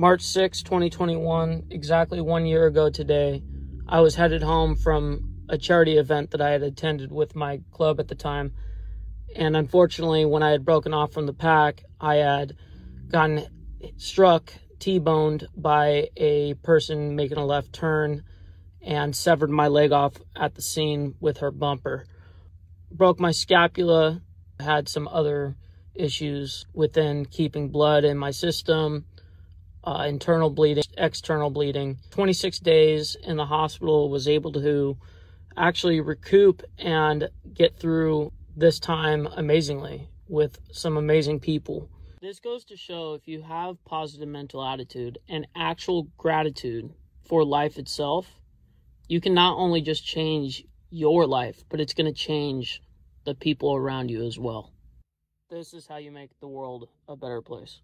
March 6, 2021, exactly one year ago today, I was headed home from a charity event that I had attended with my club at the time. And unfortunately, when I had broken off from the pack, I had gotten struck, T boned by a person making a left turn and severed my leg off at the scene with her bumper. Broke my scapula, had some other issues within keeping blood in my system, uh, internal bleeding, external bleeding. 26 days in the hospital, was able to actually recoup and get through this time amazingly with some amazing people. This goes to show if you have positive mental attitude and actual gratitude for life itself, you can not only just change your life, but it's going to change the people around you as well. This is how you make the world a better place.